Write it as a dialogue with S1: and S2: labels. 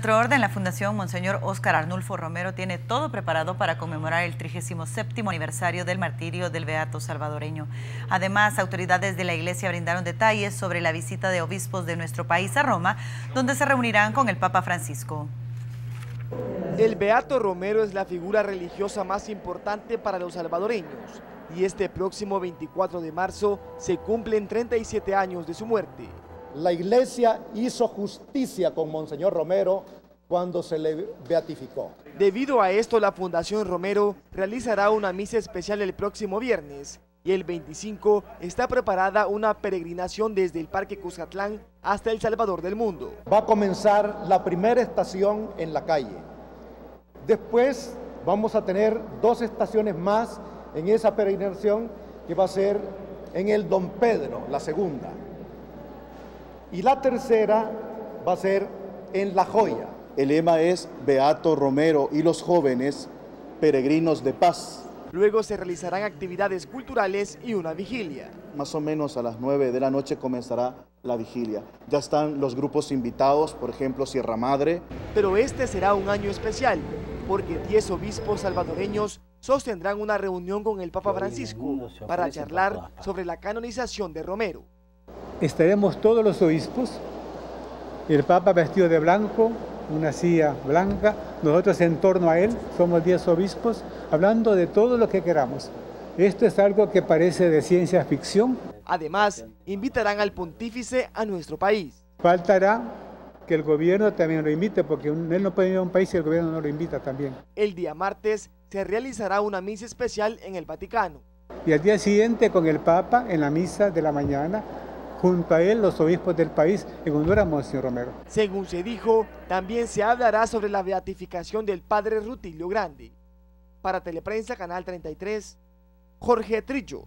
S1: Otro orden, la Fundación Monseñor Óscar Arnulfo Romero tiene todo preparado para conmemorar el 37 aniversario del martirio del Beato salvadoreño. Además, autoridades de la Iglesia brindaron detalles sobre la visita de obispos de nuestro país a Roma, donde se reunirán con el Papa Francisco.
S2: El Beato Romero es la figura religiosa más importante para los salvadoreños y este próximo 24 de marzo se cumplen 37 años de su muerte.
S3: La iglesia hizo justicia con Monseñor Romero cuando se le beatificó.
S2: Debido a esto, la Fundación Romero realizará una misa especial el próximo viernes y el 25 está preparada una peregrinación desde el Parque Cuscatlán hasta El Salvador del Mundo.
S3: Va a comenzar la primera estación en la calle. Después vamos a tener dos estaciones más en esa peregrinación que va a ser en el Don Pedro, la segunda. Y la tercera va a ser en La Joya.
S4: El lema es Beato Romero y los jóvenes peregrinos de paz.
S2: Luego se realizarán actividades culturales y una vigilia.
S4: Más o menos a las 9 de la noche comenzará la vigilia. Ya están los grupos invitados, por ejemplo Sierra Madre.
S2: Pero este será un año especial, porque 10 obispos salvadoreños sostendrán una reunión con el Papa Francisco para charlar sobre la canonización de Romero
S5: estaremos todos los obispos, el Papa vestido de blanco, una silla blanca, nosotros en torno a él, somos 10 obispos, hablando de todo lo que queramos. Esto es algo que parece de ciencia ficción.
S2: Además, invitarán al pontífice a nuestro país.
S5: Faltará que el gobierno también lo invite, porque él no puede ir a un país si el gobierno no lo invita también.
S2: El día martes se realizará una misa especial en el Vaticano.
S5: Y al día siguiente con el Papa en la misa de la mañana junto a él los obispos del país en Honduras, Monseñor Romero.
S2: Según se dijo, también se hablará sobre la beatificación del padre Rutilio Grande. Para Teleprensa, Canal 33, Jorge Trillo.